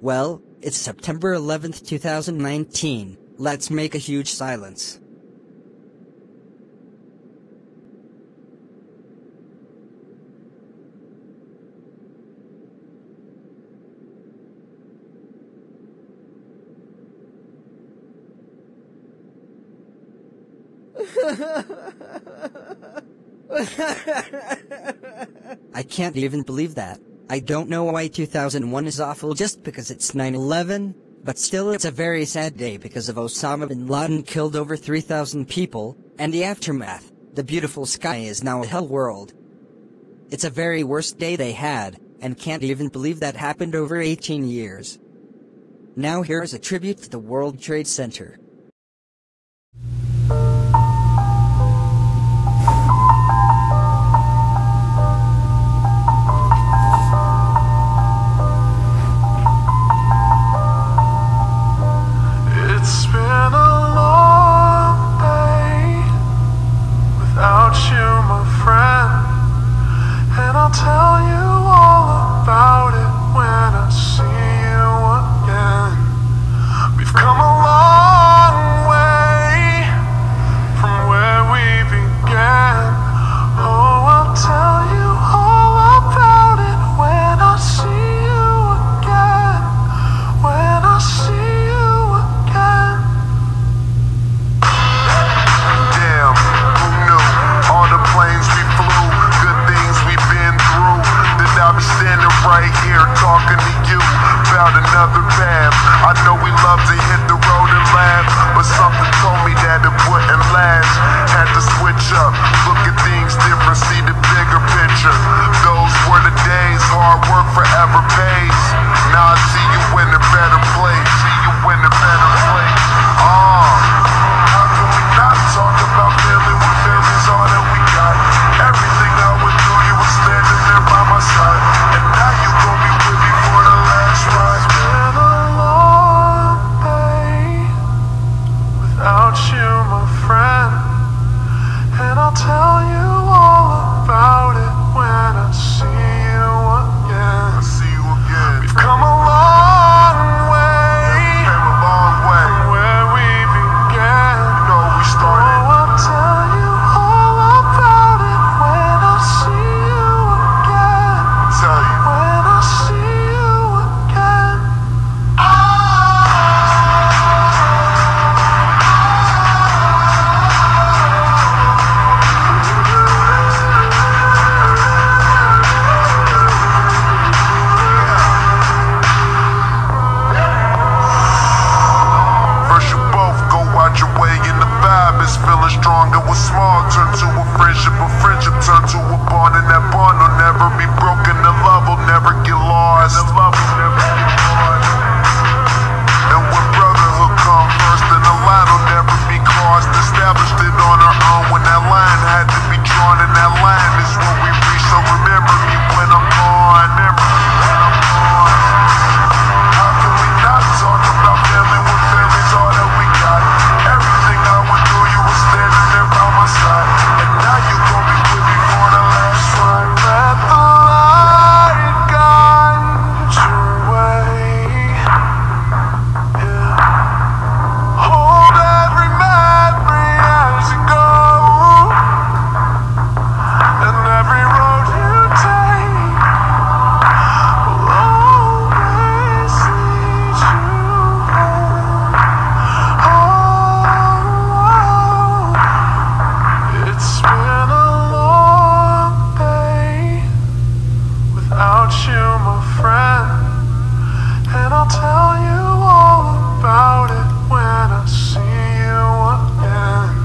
Well, it's September 11th, 2019. Let's make a huge silence. I can't even believe that. I don't know why 2001 is awful just because it's 9-11, but still it's a very sad day because of Osama bin Laden killed over 3,000 people, and the aftermath, the beautiful sky is now a hell world. It's a very worst day they had, and can't even believe that happened over 18 years. Now here's a tribute to the World Trade Center. picture. Look at things a small turn to a friendship, a friendship turn to a bond, and that bond will never be broken. The love will never get lost. without you, my friend. And I'll tell you all about it when I see you again.